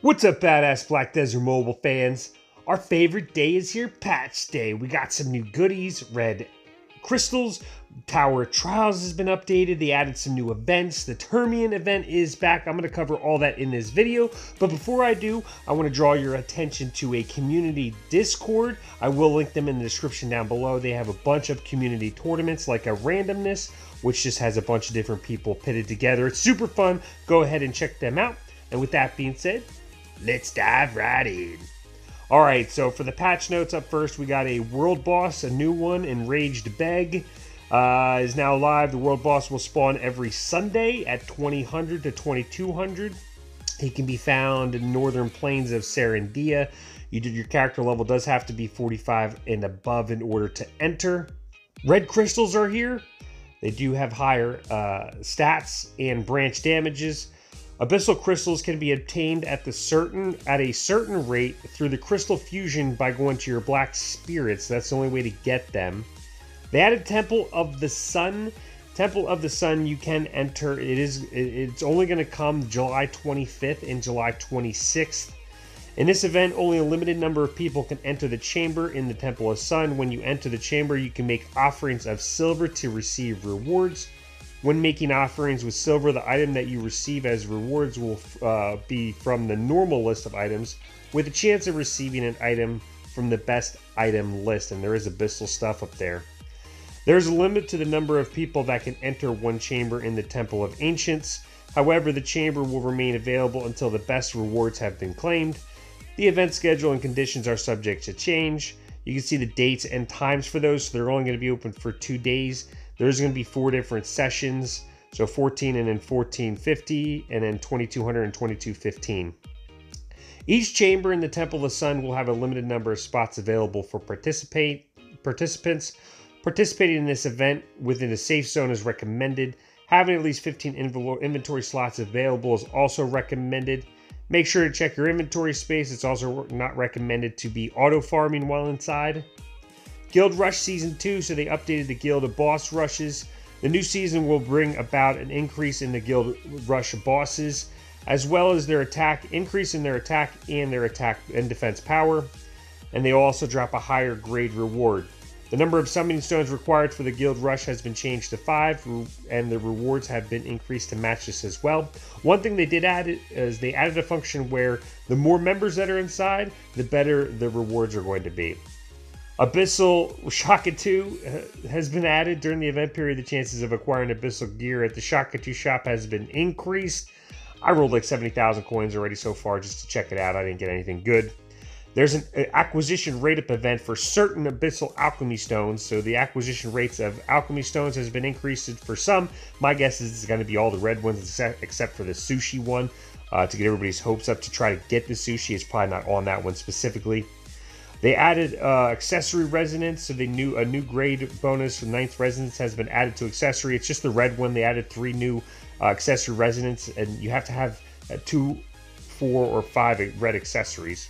What's up, badass Black Desert Mobile fans? Our favorite day is here, Patch Day. We got some new goodies, red crystals, Tower Trials has been updated. They added some new events. The Terrmian event is back. I'm going to cover all that in this video. But before I do, I want to draw your attention to a community Discord. I will link them in the description down below. They have a bunch of community tournaments like a randomness, which just has a bunch of different people pitted together. It's super fun. Go ahead and check them out. And with that being said, let's dive right in. All right, so for the patch notes up first, we got a world boss, a new one, Enraged Bheg. Uh, is now live. The world boss will spawn every Sunday at 2000 to 2200. He can be found in northern plains of Serendia. You did your character level does have to be 45 and above in order to enter. Red crystals are here. They do have higher uh, stats and branch damages. Abyssal crystals can be obtained at the certain at a certain rate through the crystal fusion by going to your black spirits. That's the only way to get them. They added Temple of the Sun. Temple of the Sun you can enter. It is it's only going to come July 25th and July 26th. In this event, only a limited number of people can enter the chamber in the Temple of Sun. When you enter the chamber, you can make offerings of silver to receive rewards. When making offerings with silver, the item that you receive as rewards will uh, be from the normal list of items, with a chance of receiving an item from the best item list, and there is abyssal stuff up there. There's a limit to the number of people that can enter one chamber in the Temple of Ancients. However, the chamber will remain available until the best rewards have been claimed. The event schedule and conditions are subject to change. You can see the dates and times for those, so they're only going to be open for two days. There's going to be four different sessions. So 14 and then 1450 and then 2200 and 2215. Each chamber in the Temple of the Sun will have a limited number of spots available for participate participants. Participating in this event within a safe zone is recommended. Having at least 15 inventory slots available is also recommended. Make sure to check your inventory space. It's also not recommended to be auto farming while inside. Guild Rush Season 2, so they updated the Guild of Boss Rushes. The new season will bring about an increase in the Guild Rush bosses, as well as their attack, increase in their attack and their attack and defense power. And they also drop a higher grade reward. The number of summoning stones required for the Guild Rush has been changed to five, and the rewards have been increased to match this as well. One thing they did add is they added a function where the more members that are inside, the better the rewards are going to be. Abyssal 2 uh, has been added during the event period. The chances of acquiring Abyssal gear at the 2 shop has been increased. I rolled like 70,000 coins already so far just to check it out. I didn't get anything good. There's an acquisition rate up event for certain Abyssal Alchemy Stones. So the acquisition rates of Alchemy Stones has been increased for some. My guess is it's going to be all the red ones except for the Sushi one. Uh, to get everybody's hopes up to try to get the Sushi. It's probably not on that one specifically. They added uh, accessory resonance, so they knew a new grade bonus from ninth resonance has been added to accessory. It's just the red one. They added three new uh, accessory resonance, and you have to have uh, two, four, or five red accessories.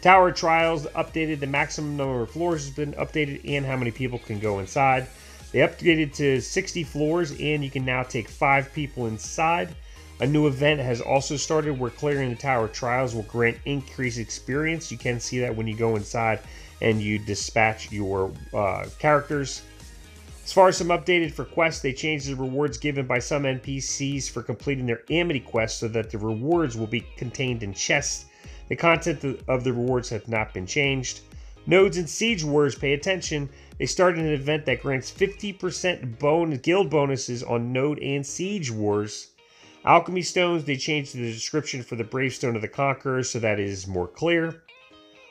Tower Trials updated. The maximum number of floors has been updated, and how many people can go inside. They updated to 60 floors, and you can now take five people inside. A new event has also started where clearing the tower trials will grant increased experience. You can see that when you go inside and you dispatch your uh, characters. As far as some updated for quests, they changed the rewards given by some NPCs for completing their Amity quests so that the rewards will be contained in chests. The content of the rewards have not been changed. Nodes and Siege Wars, pay attention. They started an event that grants 50% bone guild bonuses on Node and Siege Wars. Alchemy stones, they changed the description for the Bravestone of the Conqueror so that is more clear.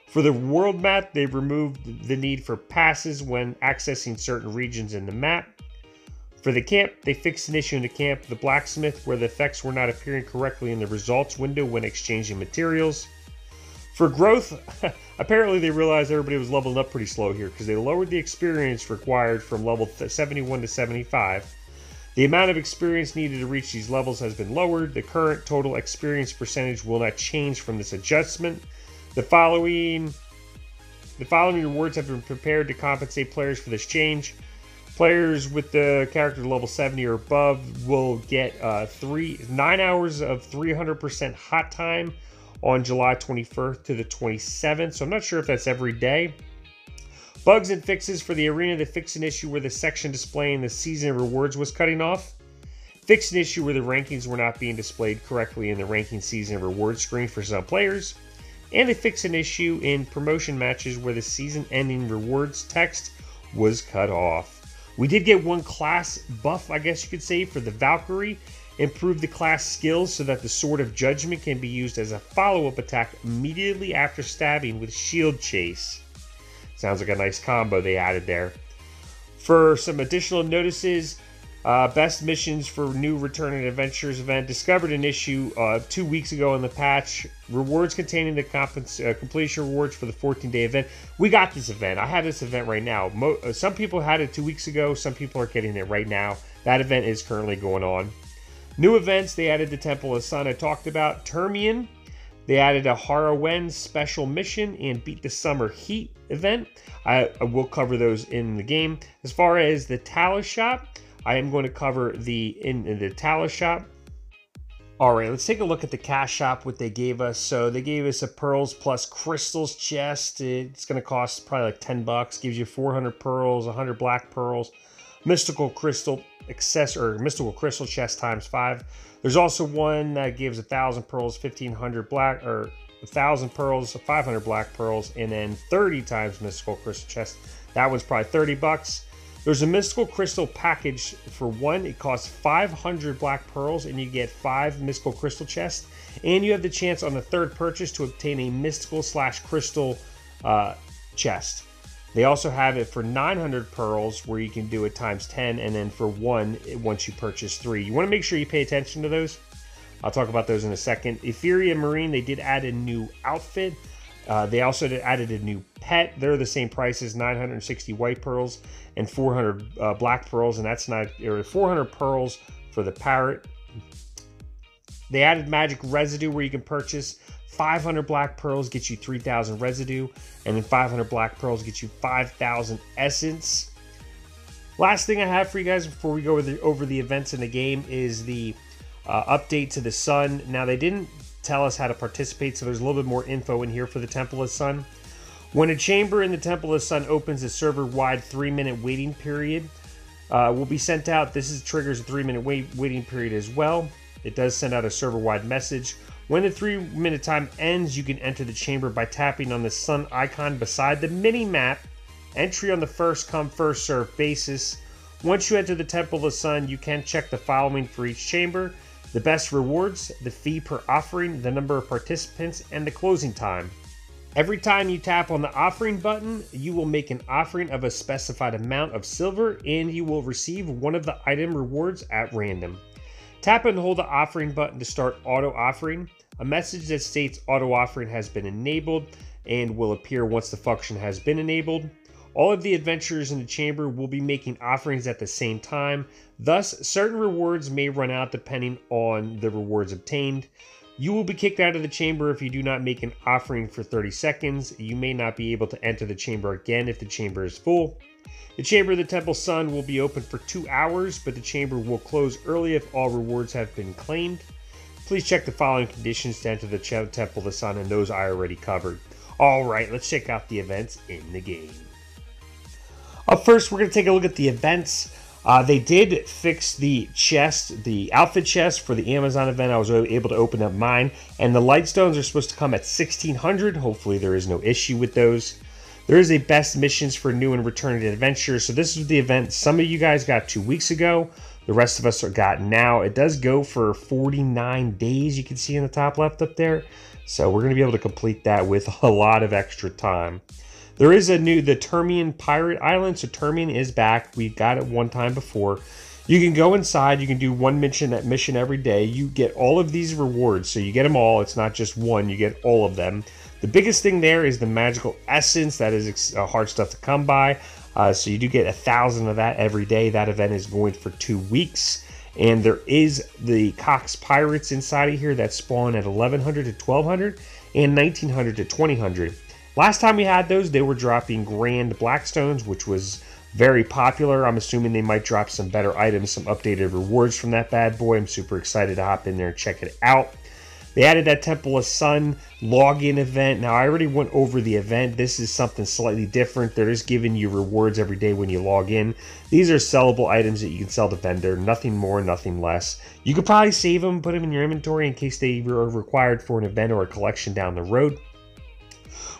For the world map, they removed the need for passes when accessing certain regions in the map. For the camp, they fixed an issue in the camp, the blacksmith, where the effects were not appearing correctly in the results window when exchanging materials. For growth, apparently they realized everybody was leveling up pretty slow here because they lowered the experience required from level 71 to 75 the amount of experience needed to reach these levels has been lowered. The current total experience percentage will not change from this adjustment. The following the following rewards have been prepared to compensate players for this change. Players with the character level 70 or above will get uh, three nine hours of 300% hot time on July 21st to the 27th. So I'm not sure if that's every day. Bugs and fixes for the arena. They fix an issue where the section displaying the season rewards was cutting off. Fix an issue where the rankings were not being displayed correctly in the ranking season reward screen for some players. And they fixed an issue in promotion matches where the season ending rewards text was cut off. We did get one class buff, I guess you could say, for the Valkyrie. Improve the class skills so that the Sword of Judgment can be used as a follow up attack immediately after stabbing with Shield Chase. Sounds like a nice combo they added there. For some additional notices, uh, best missions for new Return and Adventures event discovered an issue uh, two weeks ago in the patch. Rewards containing the compens- uh, completion rewards for the 14 day event. We got this event. I have this event right now. Mo- uh, some people had it two weeks ago. Some people are getting it right now. That event is currently going on. New events. They added the Temple of Sun I talked about. Terrmian. They added a Harrowen special mission and Beat the Summer Heat event. I, I will cover those in the game. As far as the Talus shop. I am going to cover the in, in the Talus shop. All right, let's take a look at the cash shop, what they gave us. So they gave us a pearls plus crystals chest. It's going to cost probably like 10 bucks. Gives you 400 pearls, 100 black pearls, mystical crystal access or mystical crystal chest times five. There's also one that gives a thousand pearls, 1500 black or a thousand pearls, 500 black pearls, and then 30 times mystical crystal chest. That one's probably 30 bucks. There's a mystical crystal package for one. It costs 500 black pearls, and you get five mystical crystal chests. And you have the chance on the third purchase to obtain a mystical slash crystal uh, chest. They also have it for 900 pearls, where you can do it times 10, and then for one once you purchase three. You want to make sure you pay attention to those. I'll talk about those in a second. Etheria Marine, they did add a new outfit. Uh, they also added a new pet. They're the same price as 960 white pearls and 400 uh, black pearls, and that's not or 400 pearls for the parrot. They added magic residue where you can purchase 500 black pearls get you 3000 residue, and then 500 black pearls get you 5000 essence. Last thing I have for you guys before we go over the, over the events in the game is the uh, update to the sun. Now they didn't tell us how to participate, so there's a little bit more info in here for the Temple of Sun. When a chamber in the Temple of Sun opens, a server-wide three-minute waiting period uh, will be sent out. This is triggers a three-minute wait, waiting period as well. It does send out a server-wide message. When the three-minute time ends, you can enter the chamber by tapping on the sun icon beside the mini-map. Entry on the first come, first serve basis. Once you enter the Temple of the Sun, you can check the following for each chamber the best rewards, the fee per offering, the number of participants, and the closing time. Every time you tap on the offering button, you will make an offering of a specified amount of silver and you will receive one of the item rewards at random. Tap and hold the offering button to start auto offering. A message that states auto offering has been enabled and will appear once the function has been enabled. All of the adventurers in the chamber will be making offerings at the same time, thus, certain rewards may run out depending on the rewards obtained. You will be kicked out of the chamber if you do not make an offering for 30 seconds. You may not be able to enter the chamber again if the chamber is full. The Chamber of the Temple Sun will be open for two hours, but the chamber will close early if all rewards have been claimed. Please check the following conditions to enter the Temple of the Sun, and those I already covered. Alright, let's check out the events in the game. Up first, we're going to take a look at the events. Uh, they did fix the chest, the outfit chest for the Amazon event. I was able to open up mine, and the light stones are supposed to come at 1600. Hopefully, there is no issue with those. There is a best missions for new and returning adventures. So this is the event some of you guys got two weeks ago. The rest of us are got now. It does go for 49 days. You can see in the top left up there. So we're going to be able to complete that with a lot of extra time. There is a new, the Terrmian Pirate Island. So Terrmian is back. We got it one time before. You can go inside. You can do one mission that mission every day. You get all of these rewards. So you get them all. It's not just one. You get all of them. The biggest thing there is the magical essence. That is uh, hard stuff to come by. Uh, so you do get a thousand of that every day. That event is going for two weeks. And there is the Cox Pirates inside of here that spawn at 1100 to 1200 and 1900 to 2000. Last time we had those, they were dropping Grand Blackstones, which was very popular. I'm assuming they might drop some better items, some updated rewards from that bad boy. I'm super excited to hop in there and check it out. They added that Temple of Sun login event. Now, I already went over the event. This is something slightly different. They're just giving you rewards every day when you log in. These are sellable items that you can sell to vendor. Nothing more, nothing less. You could probably save them, put them in your inventory in case they are required for an event or a collection down the road.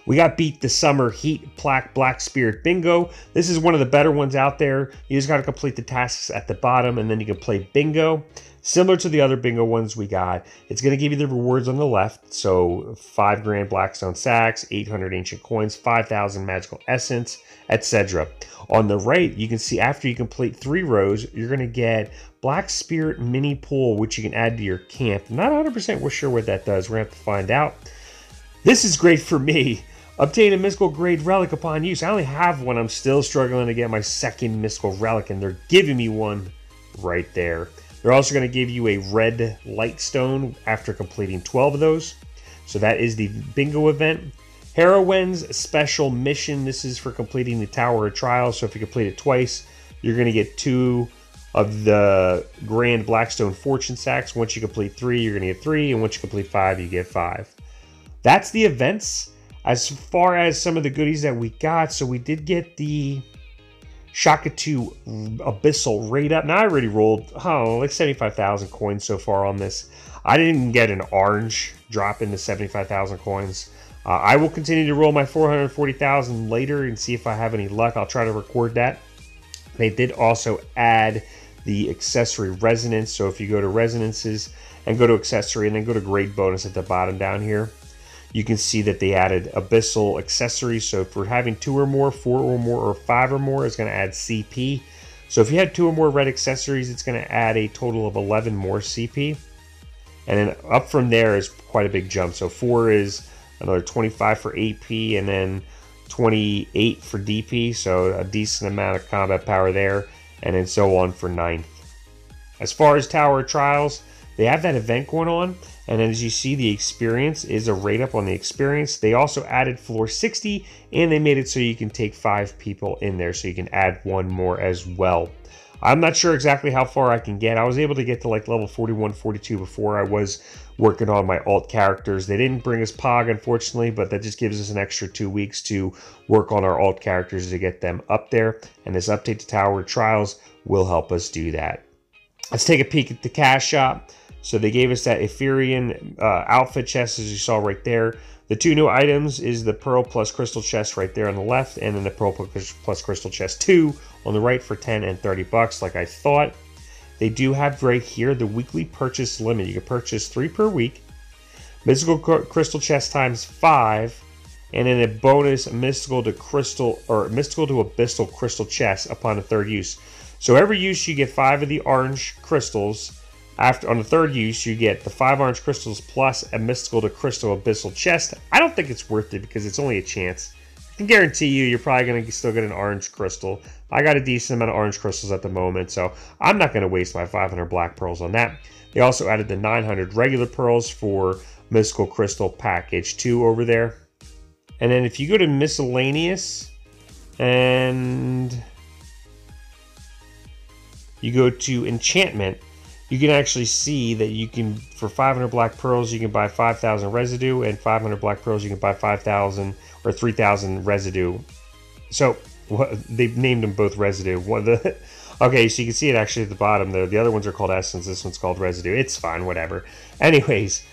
We got Beat the Summer Heat Plaque Black Spirit Bingo. This is one of the better ones out there. You just got to complete the tasks at the bottom and then you can play bingo. Similar to the other bingo ones we got, it's going to give you the rewards on the left. So 5 grand Blackstone Sacks, 800 ancient coins, 5,000 magical essence, etc. On the right, you can see after you complete three rows, you're going to get Black Spirit Mini Pool, which you can add to your camp. Not 100% we're sure what that does. We're going to have to find out. This is great for me. Obtain a mystical grade relic upon use. I only have one. I'm still struggling to get my second mystical relic, and they're giving me one right there. They're also going to give you a red light stone after completing 12 of those. So that is the bingo event. Heroine's special mission. This is for completing the Tower of Trials. So if you complete it twice, you're going to get two of the Grand Blackstone Fortune Sacks. Once you complete three, you're going to get three. And once you complete five, you get five. That's the events. As far as some of the goodies that we got, so we did get the Shakatu Abyssal rate up. Now I already rolled, oh, like 75,000 coins so far on this. I didn't get an orange drop into 75,000 coins. Uh, I will continue to roll my 440,000 later and see if I have any luck. I'll try to record that. They did also add the accessory resonance. So if you go to resonances and go to accessory and then go to grade bonus at the bottom down here, you can see that they added abyssal accessories. So if we're having two or more, four or more, or five or more, it's going to add CP. So if you had two or more red accessories, it's going to add a total of 11 more CP. And then up from there is quite a big jump. So four is another 25 for AP and then 28 for DP. So a decent amount of combat power there. And then so on for ninth. As far as Tower Trials, they have that event going on. And as you see, the experience is a rate up on the experience. They also added floor 60 and they made it so you can take five people in there. So you can add one more as well. I'm not sure exactly how far I can get. I was able to get to like level 41, 42 before I was working on my alt characters. They didn't bring us Pog, unfortunately, but that just gives us an extra two weeks to work on our alt characters to get them up there. And this update to Tower Trials will help us do that. Let's take a peek at the cash shop. So they gave us that Ephirian uh, outfit chest as you saw right there. The two new items is the Pearl plus Crystal chest right there on the left, and then the Pearl plus Crystal chest 2 on the right for 10 and 30 bucks, like I thought. They do have right here the weekly purchase limit. You can purchase three per week. Mystical Crystal chest times five, and then a bonus mystical to crystal or mystical to abyssal crystal chest upon a third use. So every use you get five of the orange crystals after on the third use, you get the five orange crystals plus a mystical to crystal abyssal chest. I don't think it's worth it because it's only a chance. I can guarantee you, you're probably going to still get an orange crystal. I got a decent amount of orange crystals at the moment, so I'm not going to waste my 500 black pearls on that. They also added the 900 regular pearls for mystical crystal package 2 over there. And then if you go to miscellaneous and you go to enchantment, you can actually see that you can, for 500 black pearls, you can buy 5,000 residue, and 500 black pearls, you can buy 5,000 or 3,000 residue. So they've named them both residue. One the okay, so you can see it actually at the bottom though The other ones are called essence. This one's called residue. It's fine, whatever. Anyways,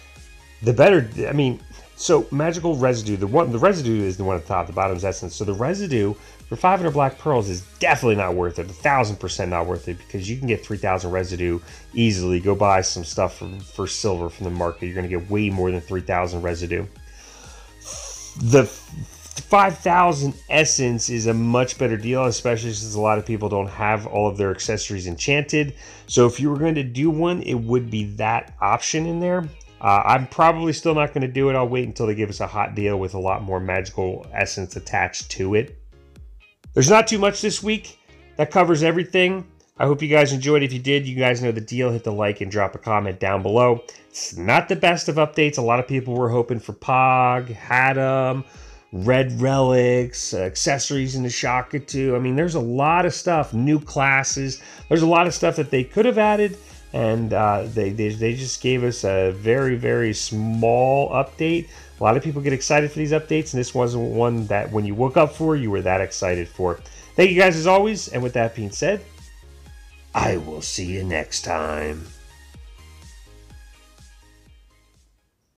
the better. I mean, so magical residue. The one, the residue is the one at the top. The bottom is essence. So the residue for 500 black pearls is definitely not worth it. A thousand percent not worth it because you can get 3,000 residue easily. Go buy some stuff for, for silver from the market. You're going to get way more than 3,000 residue. The 5,000 essence is a much better deal, especially since a lot of people don't have all of their accessories enchanted. So if you were going to do one, it would be that option in there. Uh, I'm probably still not going to do it. I'll wait until they give us a hot deal with a lot more magical essence attached to it. There's not too much this week. That covers everything. I hope you guys enjoyed. If you did, you guys know the deal. Hit the like and drop a comment down below. It's not the best of updates. A lot of people were hoping for Pog, Hadum, red relics, accessories in the Shakatu. I mean, there's a lot of stuff, new classes. There's a lot of stuff that they could have added, and uh, they, they, they just gave us a very, very small update. A lot of people get excited for these updates, and this wasn't one that when you woke up for, you were that excited for. Thank you guys as always, and with that being said, I will see you next time.